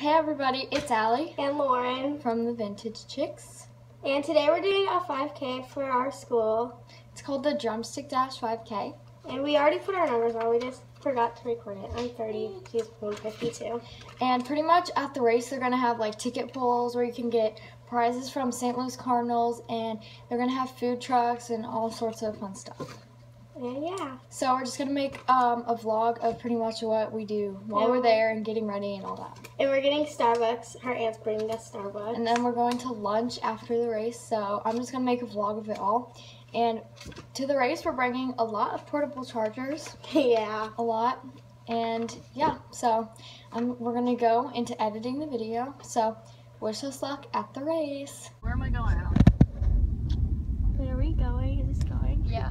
Hey everybody, it's Allie and Lauren. from the Vintage Chicks. And today we're doing a 5K for our school. It's called the Drumstick Dash 5K. And we already put our numbers on, we just forgot to record it. I'm 30, she's 152. And pretty much at the race, they're going to have like ticket pulls where you can get prizes from St. Louis Cardinals, and they're going to have food trucks and all sorts of fun stuff. And yeah. So we're just going to make um, a vlog of pretty much what we do while Yeah. we're there and getting ready and all that. And we're getting Starbucks. Her aunt's bringing us Starbucks. And then we're going to lunch after the race, so I'm just going to make a vlog of it all. And to the race, we're bringing a lot of portable chargers. yeah. a lot and yeah so um, we're gonna go into editing the video so wish us luck at the race Where am I going? Where are we going? Is this going? yeah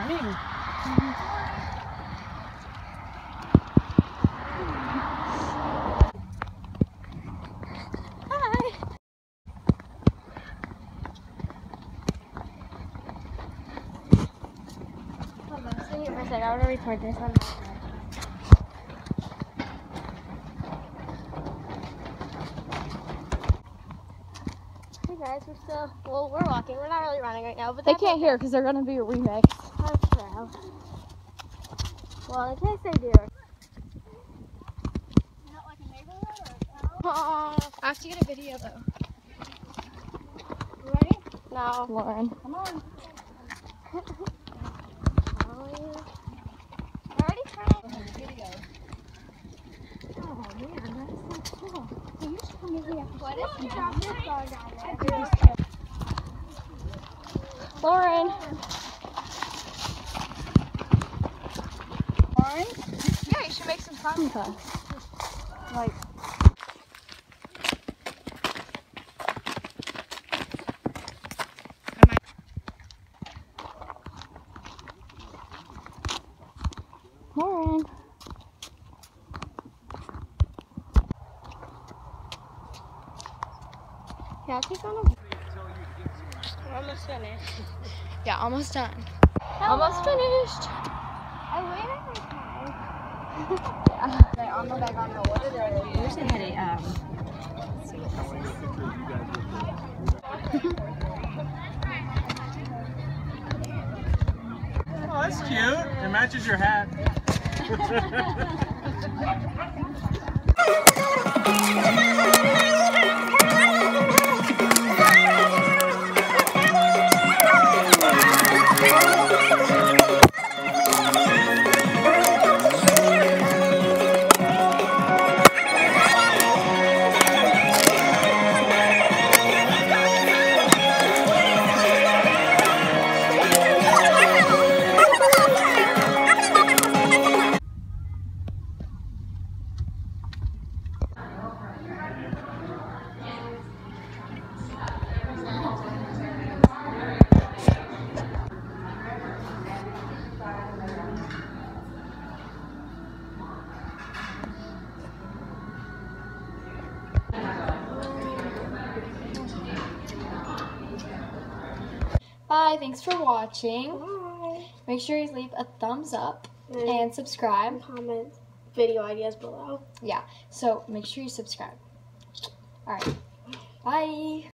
morning. Hi. I want to record this one. Hey guys, we're still, well, we're walking. We're not really running right now, but They can't okay. hear because they're gonna be a remix. That's true. Well, in case they do. I have to get a video though. Ready? No. Lauren. Come on. Already trying. Video. Oh man, that's so cool. Hey, you should come with me after What is Lauren. Lauren? You should make some fun with us. Like, Lauren. Yeah, I'll take on a. We're almost finished. Yeah, almost done. Almost finished. I waited for time. okay, on the back on the what are they? I wish they had a, um, let's see what Oh, that's cute. It matches your hat. Bye. Thanks for watching. Bye. Make sure you leave a thumbs up And and subscribe. comment video ideas below. Yeah. So make sure you subscribe. All right. Bye.